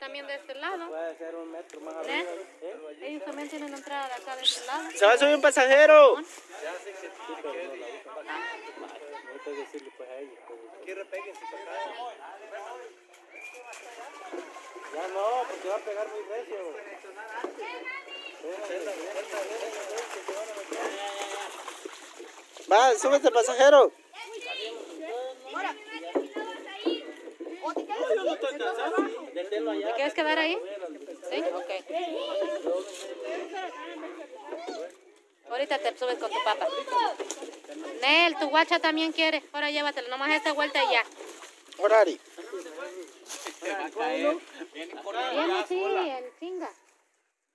también de este lado. Puede ser un metro más ¿Eh? arriba. ¿eh? Ellos también tienen entrada de acá de este lado. Se va a subir un pasajero. Ahorita decirle pues a ellos. Ya no, porque va a pegar muy recio. Va, súbete pasajero. ¿Te quieres quedar ahí? Sí, ok. Ahorita te subes con tu papá. Nel, tu guacha también quiere. Ahora llévatelo, nomás esta vuelta y ya. Horari. Viene así, el chinga.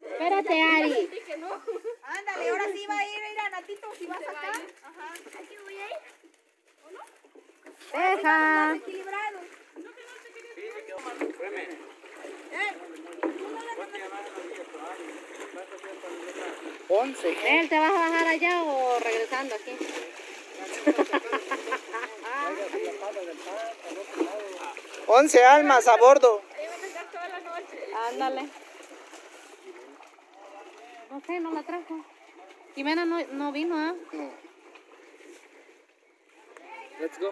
Espérate, Ari. Ándale, ahora sí va a ir, mira, Natito, si vas acá. Ajá. Aquí voy a ir. Deja. Equilibrado. Once. Nel, ¿te vas a bajar allá o regresando aquí? Once almas a bordo. Ándale. No sé, no la trajo. Jimena no, no vino, ¿ah? Let's go.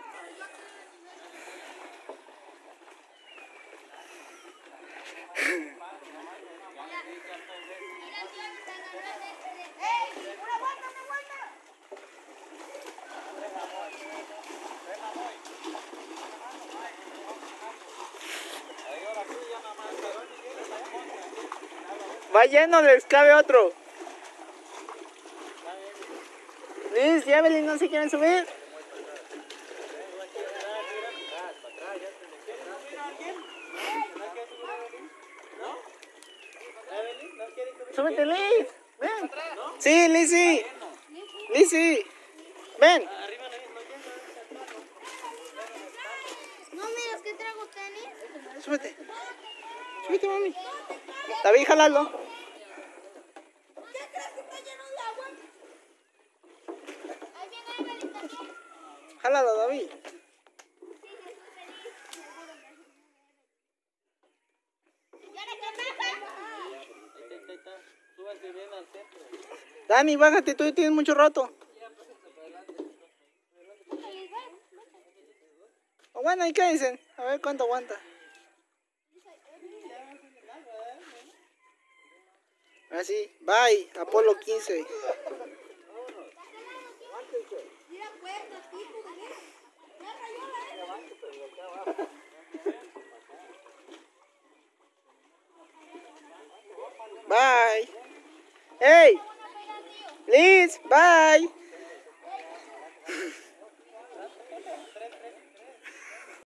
¡Ey! ¡Una vuelta, una vuelta! Va lleno, les cabe otro. Liz y Evelyn no se quieren subir. Súbete, Liz. Ven. Sí, Lizzy. Lizzy. Ven. No, mira, es que traigo tenis. Súbete. Súbete, mami. David, jalalo. Jálalo, David. Dani, bájate, tú tienes mucho rato. Oh, bueno, ¿y qué dicen? A ver cuánto aguanta. Así, bye, Apolo 15. Mira, puerta, tipo, ¿eh? Ya rayó la Bye. Hey, Liz, bye.